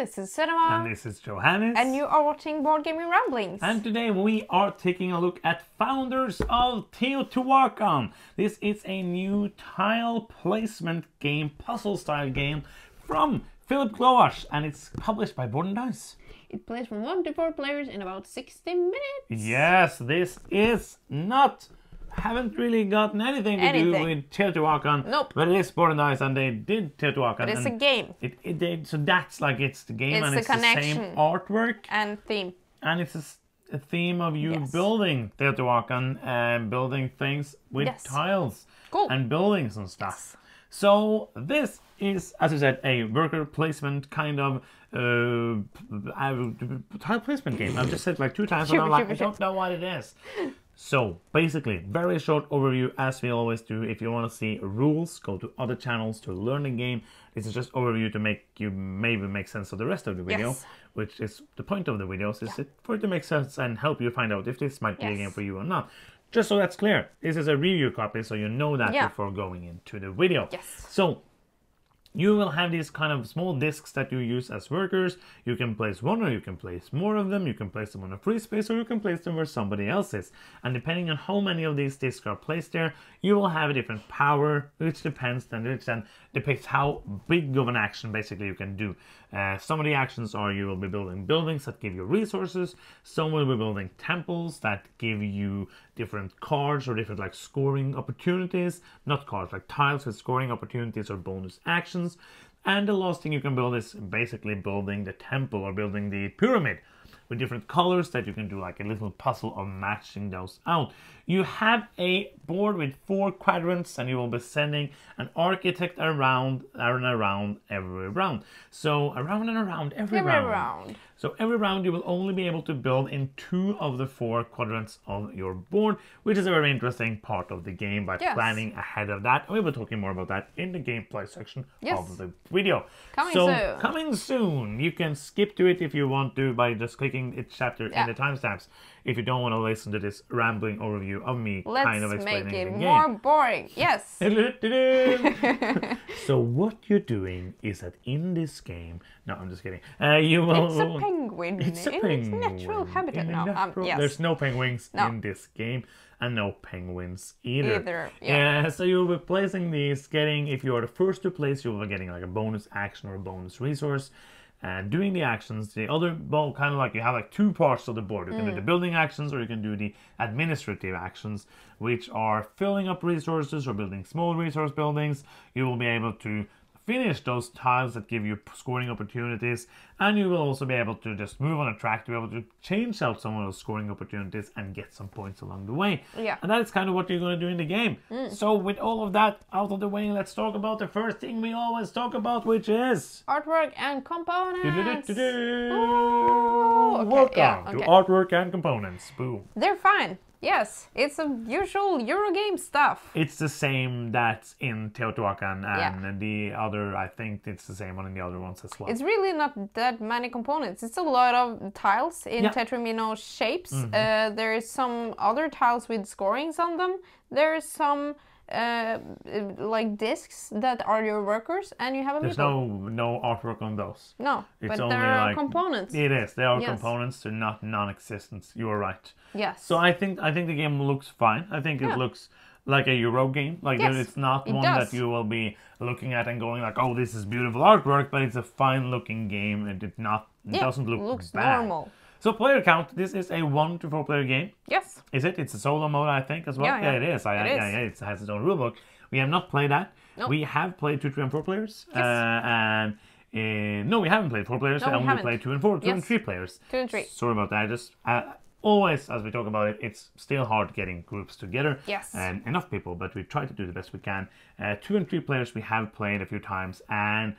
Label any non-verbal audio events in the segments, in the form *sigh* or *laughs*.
this is Cinema. And this is Johannes. And you are watching Board Gaming Ramblings. And today we are taking a look at Founders of Teotihuacan. This is a new tile placement game, puzzle style game from Filip Głowacz, and it's published by Board and Dice. It plays from 1 to 4 players in about 60 minutes. Yes, this is not haven't really gotten anything to Anything. do with Teotihuacan. Nope. But it is Board and Dice, and they did Teotihuacan. But it's a game It, it, they, so that's like it's the game It's and the it's the same artwork and theme. and it's a, a theme of you Yes. building Teotihuacan and building things with Yes. tiles Cool. and buildings and stuff. So this is, as I said, a worker placement kind of uh, uh, tile placement game. I've just said like two times, and I'm like, I don't know what it is. *laughs* So basically, very short overview as we always do. If you want to see rules, go to other channels to learn the game. This is just overview to make you maybe make sense of the rest of the video, Yes. which is the point of the videos. Is it for it to make sense and help you find out if this might be a game for you or not. Just so that's clear, this is a review copy, so you know that Yeah. before going into the video. Yes. So you will have these kind of small discs that you use as workers. You can place one or you can place more of them. You can place them on a free space or you can place them where somebody else is. And depending on how many of these discs are placed there, you will have a different power, which depends then which then depicts how big of an action basically you can do. Uh, some of the actions are you will be building buildings that give you resources. Some will be building temples that give you different cards or different like scoring opportunities. Not cards, like tiles with scoring opportunities or bonus actions. And the last thing you can build is basically building the temple or building the pyramid with different colors that you can do like a little puzzle of matching those out. You have a board with four quadrants and you will be sending an architect around and around every round. So around and around every, Every round. round. So every round you will only be able to build in two of the four quadrants of your board, which is a very interesting part of the game by Yes. planning ahead of that. We'll be talking more about that in the gameplay section Yes. of the video. Coming so soon. coming soon. You can skip to it if you want to by just clicking its chapter Yeah. in the timestamps. If you don't want to listen to this rambling overview of me Let's kind of make it the more boring. Yes. *laughs* *laughs* so what you're doing is that in this game, no, I'm just kidding. Uh, you will. It's a penguin It's a in penguin. its natural habitat. In a No, um, yes. There's no penguins No. in this game, and no penguins either. Either, yeah. Uh, so you'll be placing these, getting if you are the first to place, you'll be getting like a bonus action or a bonus resource. And doing the actions, the other well, kind of like you have like two parts of the board. You can Mm. do the building actions, or you can do the administrative actions, which are filling up resources or building small resource buildings. You will be able to finish those tiles that give you scoring opportunities and you will also be able to just move on a track to be able to change out some of those scoring opportunities and get some points along the way Yeah. and that is kind of what you're going to do in the game mm. so with all of that out of the way let's talk about the first thing we always talk about which is Artwork and components. Du-du-du-du-du. Ooh, okay, welcome yeah, to artwork and components boom They're fine. Yes, it's a usual Eurogame stuff. it's the same that's in Teotihuacan and Yeah. the other I think it's the same one in the other ones as well It's really not that many components. It's a lot of tiles in Yeah. Tetromino shapes. Uh, there is some other tiles with scorings on them. There is some uh, like discs that are your workers, and you have a there's meeple. no no artwork on those No, It's but only there are like- components. It is. They are Yes. components. They're not non-existent. You are right. yes. So I think I think the game looks fine. I think it Yeah. looks like a Euro game. Like Yes, it's not it one does. that you will be looking at and going like, "Oh, this is beautiful artwork," but it's a fine-looking game and it not it yeah, doesn't look looks bad. normal. So player count. This is a one to four player game. Yes. Is it? It's a solo mode, I think, as well. Yeah, yeah. it is. I, It I- is. Yeah, yeah, it has its own rulebook. We have not played that. No. We have played two, three, and four players. Yes. Uh, and uh, no, we haven't played four players. No, we only played two and four, two and three players. Two and three. Sorry about that. I just uh, always, as we talk about it, it's still hard getting groups together. Yes. And enough people, but we try to do the best we can. Uh, two and three players we have played a few times, and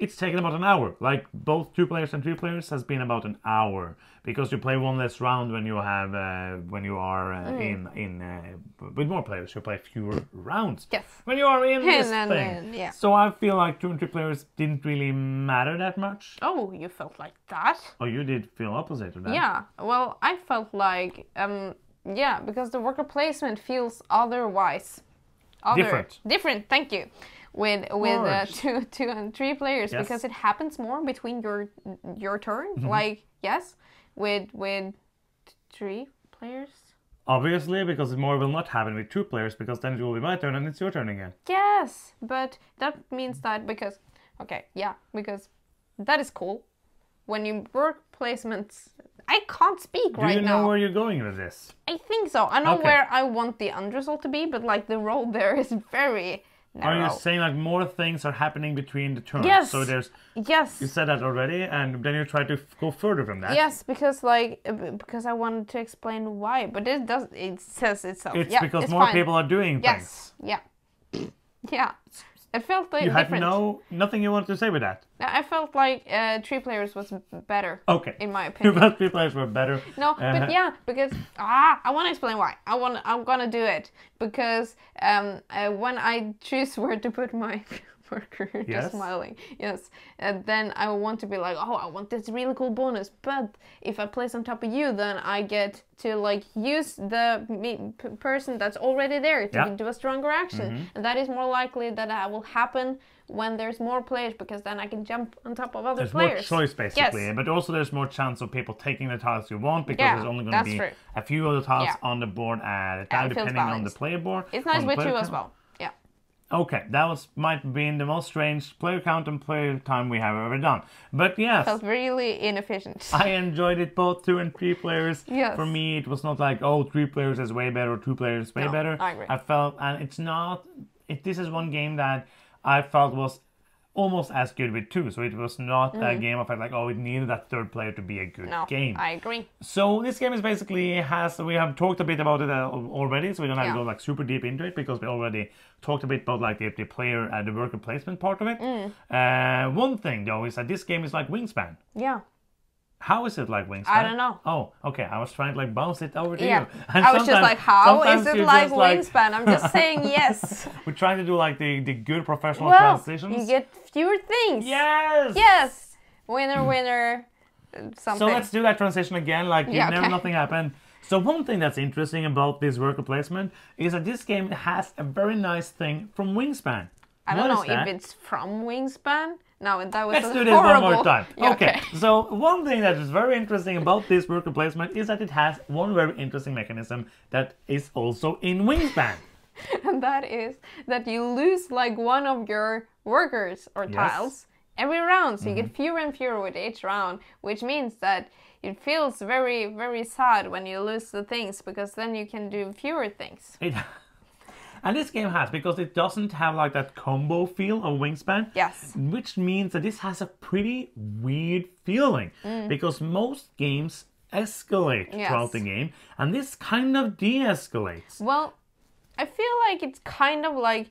it's taken about an hour. Like both two players and three players has been about an hour because you play one less round when you have uh, when you are uh, Mm. in in uh, with more players. You play fewer rounds. Yes. When you are in *laughs* this And thing. then, yeah. So I feel like two and three players didn't really matter that much. Oh, you felt like that? Oh, you did feel opposite of that. Yeah. Well, I felt like um yeah, because the worker placement feels otherwise. Other, Different. Different, thank you. With with uh, two two and three players Yes. Because it happens more between your your turn. Like yes, with with three players. Obviously, because more will not happen with two players, because then it will be my turn and it's your turn again. Yes, but that means that because okay, yeah, because that is cool. When you work placements, I can't speak Do right you know now. where you're going with this? I think so. I know Okay. where I want the end result to be, but like the road there is very Are you saying like more things are happening between the turns? Yes. So there's yes. you said that already, and then you try to f- go further from that. Yes, because like uh, because I wanted to explain why, but it does it says itself. It's yeah, because it's more fine. people are doing things. Yes. Yeah. *coughs* Yeah. It felt like You had different. no nothing you wanted to say with that. I felt like uh, three players was better. Okay. In my *laughs* opinion. best three players were better. No, Uh, but yeah, because ah, I want to explain why. I want. I'm gonna do it because um, uh, when I choose *laughs* where to put my worker, *laughs* Yes. just smiling, yes, and then I want to be like, oh, I want this really cool bonus. But if I place on top of you, then I get to like use the me, p- person that's already there to Yeah. Mm-hmm. do a stronger action, and that is more likely that that will happen when there's more players because then I can jump on top of other There's more players. choice basically, Yes. but also there's more chance of people taking the tiles you want because Yeah, there's only going to be true. a few other the tiles Yeah. on the board at a time, depending on the player board. It's nice with two as well. Okay, that was might have been the most strange player count and player time we have ever done. But yes, Felt really inefficient. I enjoyed it both two and three players. Yes. For me, it was not like oh three players is way better, or two players is way No, better. I agree. I felt, and it's not. It, this is one game that I felt was almost as good with two. So it was not a game I felt like oh it needed that third player to be a good Mm. no, game. I agree. So this game is basically has we have talked a bit about it uh, already, so we don't have to go like super deep into it because we already talked a bit about like the, the player uh, the worker placement part of it. Mm. Uh, one thing though is that this game is like Wingspan. Yeah. How is it like Wingspan? I don't know. Oh, okay. I was trying to like bounce it over to Yeah. you. *laughs* And I was just like, how is it like just, like- wingspan? I'm just saying *laughs* yes. We're trying to do like the, the good professional well, transitions. you get fewer things. yes. Yes. Winner, winner. uh, Something. So let's do that transition again, like Yeah, never okay. nothing happened. So one thing that's interesting about this worker placement is that this game has a very nice thing from Wingspan. I don't know that? if it's from Wingspan. No, that was Let's do this horrible. one more time. Yeah, okay. So one thing that is very interesting about this worker placement is that it has one very interesting mechanism that is also in Wingspan. and *laughs* that is that you lose like one of your workers or Yes. Mm-hmm. tiles every round. So you get fewer and fewer with each round, which means that it feels very, very sad when you lose the things because then you can do fewer things. *laughs* It, and this game has because it doesn't have like that combo feel of Wingspan. Yes. Which means that this has a pretty weird feeling because most games escalate Mm. Yes. throughout the game, and this kind of de-escalates. Well, I feel like it's kind of like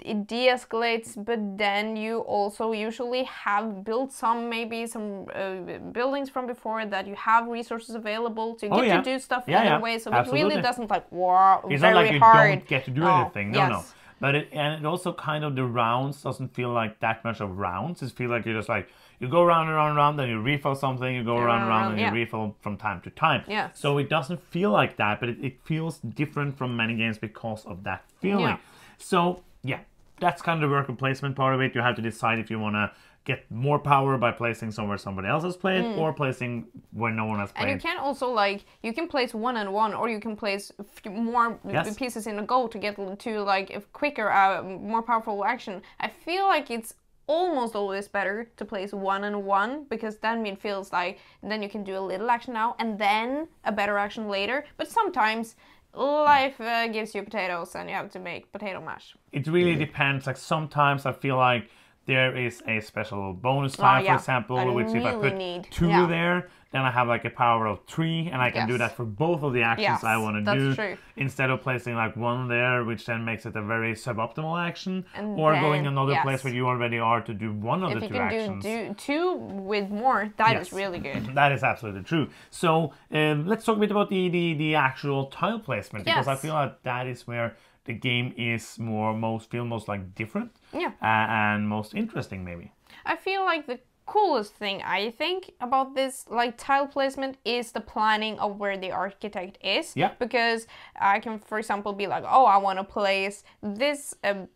it de-escalates, but then you also usually have built some maybe some uh, buildings from before that you have resources available to get Oh, yeah. to do stuff Yeah, yeah. way. So Absolutely. it really doesn't like wow It's very not like you hard. don't get to do No, anything. No, no. yes. But it and it also kind of the rounds doesn't feel like that much of rounds. It feels like you're just like you go round and round and round, then you refill something, you go Yeah, around round and round, and round, you refill from time to time. Yes. So it doesn't feel like that, but it, it feels different from many games because of that feeling. Yeah. So yeah, that's kind of the worker placement part of it. You have to decide if you want to get more power by placing somewhere somebody else has played or placing where no one has played. Mm. And you can also like you can place one and one, or you can place more Yes. pieces in a goal to get to like a quicker, uh, more powerful action. I feel like it's almost always better to place one and one because then it feels like then you can do a little action now and then a better action later. But sometimes life uh, gives you potatoes and you have to make potato mash. it really depends. Like sometimes I feel like there is a special bonus time, Ah, yeah. for example, I which if I put need. two Yeah. there, then I have like a power of three, and I can do that for both of the actions Yes, I want to that's do. true. Instead of placing like one there, which then makes it a very suboptimal action, And or going another yes. place where you already are to do one of If the you two can actions. do, do two with more, that is Yes. really good. That is absolutely true. So um, let's talk a bit about the, the, the actual tile placement because I feel like that is where the game is more most feel most like different Yeah. uh, and most interesting maybe. I feel like the coolest thing I think about this like tile placement is the planning of where the architect is. Yeah. Because I can, for example, be like, oh, I want to place this um,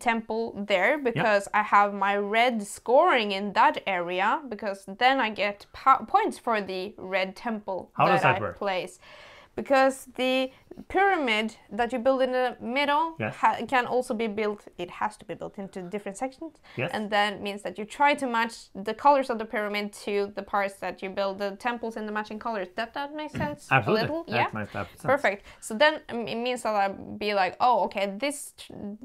temple there because I have my red scoring in that area because then I get po- points for the red temple How that, does that I work? place. Because the pyramid that you build in the middle Yes. can also be built, it has to be built into different sections. Yes. And that means that you try to match the colors of the pyramid to the parts that you build the temples in the matching colors. That that makes sense? Absolutely. A little? That yeah. makes sense. Perfect. So then um, it means that I'd be like, oh, okay, this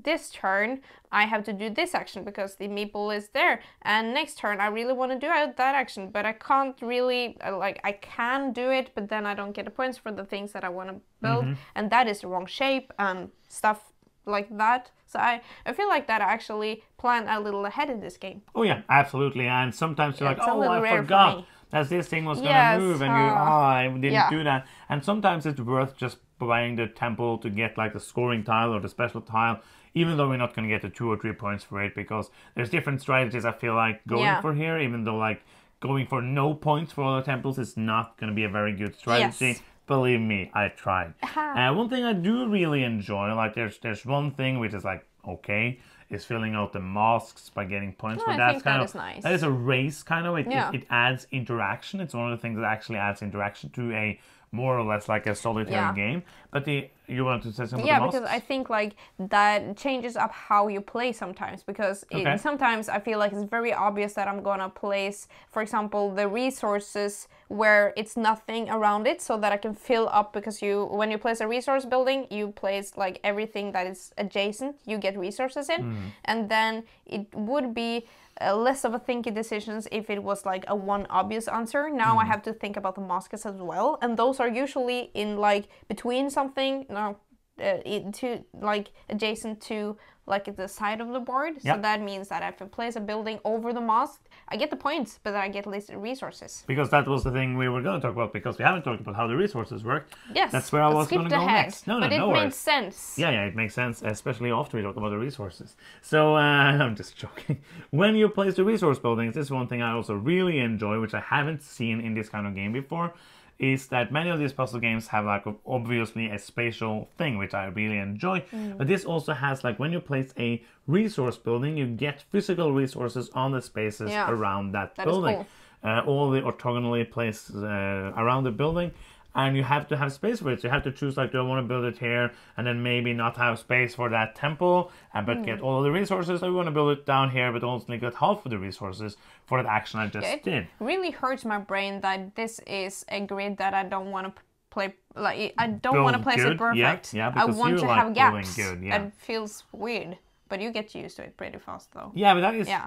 this turn I have to do this action because the meeple is there, and next turn I really want to do that action, but I can't really uh, like I can do it, but then I don't get the points for the things that I want to build, Mm-hmm. and that is the wrong shape and stuff like that. So I, I feel like that I actually plan a little ahead in this game. Oh yeah, absolutely. And sometimes you're like, oh, I forgot that this thing was gonna Yes, move, and you, uh, oh, I didn't yeah. do that. And sometimes it's worth just buying the temple to get like the scoring tile or the special tile, even though we're not gonna get the two or three points for it because there's different strategies. I feel like going Yeah. for here, even though like going for no points for all the temples is not gonna be a very good strategy. Yes. Believe me, I tried. Aha. Uh, one thing I do really enjoy, like there's there's one thing which is like okay, is filling out the masks by getting points Oh, for I that. think kind that of is nice. that is a race kind of. It, Yeah. it, it adds interaction. It's one of the things that actually adds interaction to a more or less like a solitary Yeah. game. But the you wanted to say something yeah because i think like that changes up how you play sometimes because it, Okay. sometimes i feel like it's very obvious that i'm gonna place for example the resources where it's nothing around it so that i can fill up because you when you place a resource building you place like everything that is adjacent you get resources in Hmm. and then it would be uh, less of a thinking decisions if it was like a one obvious answer. Now Hmm. I have to think about the masks as well, and those are usually in like between something. No, uh, to like adjacent to like the side of the board. Yeah. So that means that if I place a building over the mask, I get the points, but I get less resources. because that was the thing we were going to talk about because we haven't talked about how the resources work. Yes, That's where I was gonna go ahead, next. No, no, but it no made worries. sense. Yeah, yeah, it makes sense, especially after we talk about the resources. So, uh, *laughs* I'm just joking. When you place the resource buildings, this is one thing I also really enjoy, which I haven't seen in this kind of game before, is that many of these puzzle games have like obviously a spatial thing, which I really enjoy. Mm. But this also has like when you place a resource building, you get physical resources on the spaces Yeah. around that, That building. cool. Uh, all the orthogonally placed uh, around the building and you have to have space for it. So you have to choose like, do I want to build it here, and then maybe not have space for that temple, uh, but Hmm. get all of the resources. I want to build it down here, but only get half of the resources for that action I just It did. really hurts my brain that this is a grid that I don't want to play. Like I don't want to place good, it perfect. yeah, yeah, I want to like have gaps. good, yeah. It feels weird, but you get used to it pretty fast though. Yeah, but that is Yeah.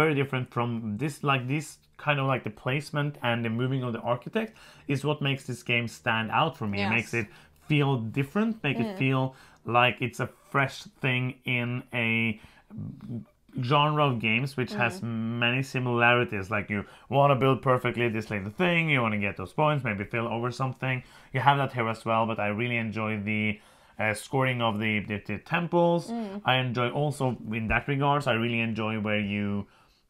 very different from this. Like this kind of like the placement and the moving of the architect is what makes this game stand out for me. It makes it feel different, make Mm. it feel like it's a fresh thing in a genre of games which has Mm. many similarities like you want to build perfectly this little thing you want to get those points maybe fill over something you have that here as well but i really enjoy the uh, scoring of the, the, the temples Mm. i enjoy also in that regards i really enjoy where you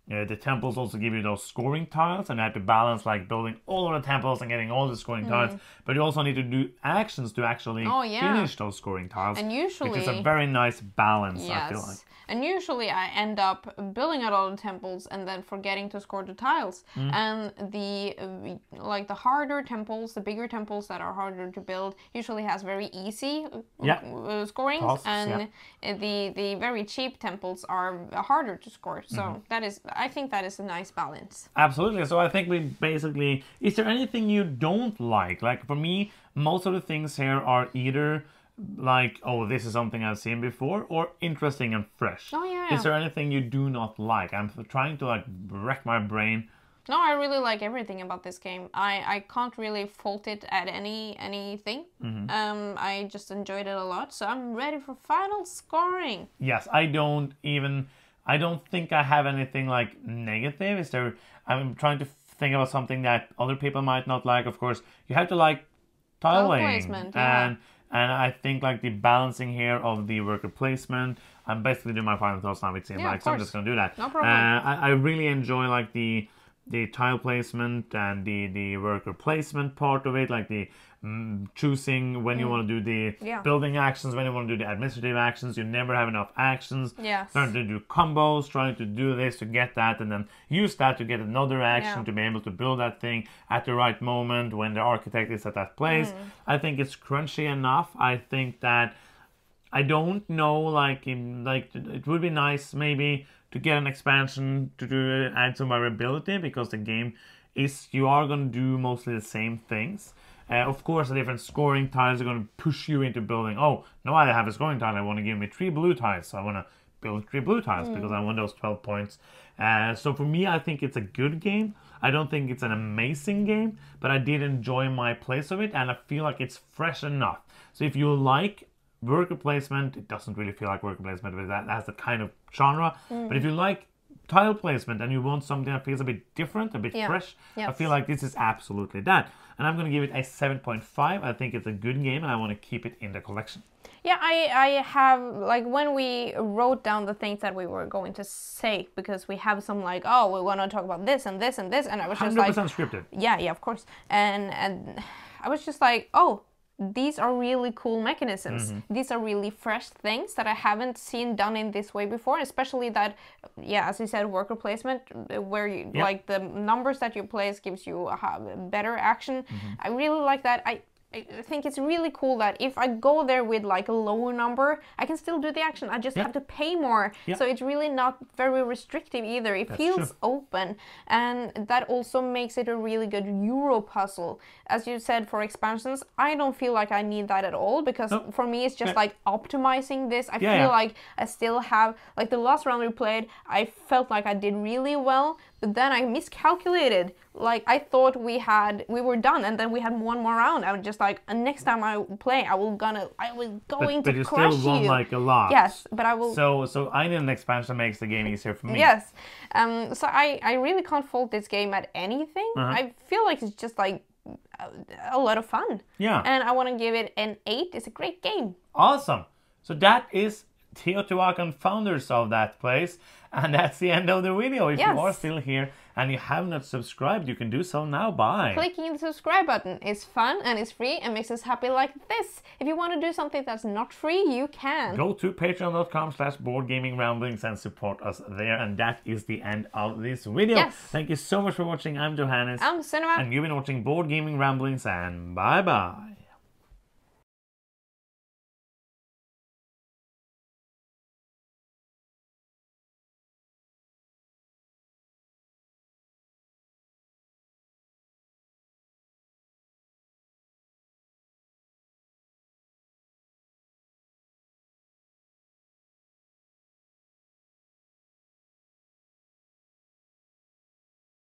uh, the temples also give you those scoring tiles, and you have to balance like building all of the temples and getting all the scoring tiles. But you also need to do actions to actually Mm. Oh, yeah. finish those scoring tiles, And which is a very nice balance. I feel like. And usually I end up building a lot of temples and then forgetting to score the tiles. Mm. And the like the harder temples, the bigger temples that are harder to build, usually has very easy Yeah. uh, scorings, Tasks, and yeah. the the very cheap temples are harder to score. So Mm-hmm. that is, I think that is a nice balance. Absolutely. So I think we basically. Is there anything you don't like? Like for me, most of the things here are either like, oh, this is something I've seen before, or interesting and fresh. Oh, yeah. Is there anything you do not like? I'm trying to like wreck my brain. No, I really like everything about this game. I, I can't really fault it at any anything. Mm-hmm. Um, I just enjoyed it a lot, so I'm ready for final scoring. yes i don't even i don't think i have anything like negative is there i'm trying to think about something that other people might not like of course you have to like tile placement, yeah. and and i think like the balancing here of the worker placement i'm basically doing my final thoughts now with seems Yeah, like so i'm just gonna do that No problem. uh, I, I really enjoy like the the tile placement and the the worker placement part of it, like the choosing when you want to do the Mm. Yeah. building actions, when you want to do the administrative actions. You never have enough actions. Yes. Trying to do combos, trying to do this to get that, and then use that to get another action Yeah. to be able to build that thing at the right moment when the architect is at that place. Mm. I think it's crunchy enough. I think that I don't know, like in like it would be nice maybe to get an expansion to do add some variability because the game is you are going to do mostly the same things. Uh, of course, the different scoring tiles are going to push you into building. Oh, no, I have a scoring tile. I want to give me three blue tiles, so I want to build three blue tiles because I want those twelve points. Uh, so for me, I think it's a good game. I don't think it's an amazing game, but I did enjoy my place of it, and I feel like it's fresh enough. So if you like worker placement, it doesn't really feel like worker placement, but that has that kind of genre. But if you like tile placement and you want something that feels a bit different, a bit Yeah. fresh, I feel like this is absolutely that. And I'm going to give it a 7.5. I think it's a good game, and I want to keep it in the collection. Yeah, I, I have like when we wrote down the things that we were going to say because we have some like oh we want to talk about this and this and this and I was just 100% like scripted. yeah yeah of course and and I was just like oh these are really cool mechanisms Mm-hmm. these are really fresh things that I haven't seen done in this way before especially that yeah as you said worker placement where you Yep. like the numbers that you place gives you a better action Mm-hmm. I really like that I I think it's really cool that if I go there with like a lower number, I can still do the action. I just Yeah. have to pay more. Yeah. So it's really not very restrictive either. It That's feels true. open. And that also makes it a really good Euro puzzle. As you said, for expansions, I don't feel like I need that at all because No. for me, it's just Yeah. like optimizing this. I feel like I still have, like the last round we played, I felt like I did really well, but then I miscalculated. Like I thought we had, we were done, and then we had one more round. I was just like, "Uh, next time I play, I will gonna, I was going But, but to you crush still won you. like a lot. Yes, but I will. So, so I need an expansion that makes the game easier for me. Yes. Um, so I, I really can't fault this game at anything. Uh-huh. I feel like it's just like a, a lot of fun. Yeah. And I want to give it an 8. It's a great game. Awesome. So that is Teotihuacan founders of that place. And that's the end of the video. If Yes. you are still here and you have not subscribed, you can do so now. Bye. Clicking the subscribe button is fun and it's free and makes us happy like this. If you want to do something that's not free, you can. Go to patreon.com slash boardgamingramblings and support us there. And that is the end of this video. Yes. Thank you so much for watching. I'm Johannes. I'm Cinema. and you've been watching Board Gaming Ramblings and bye bye.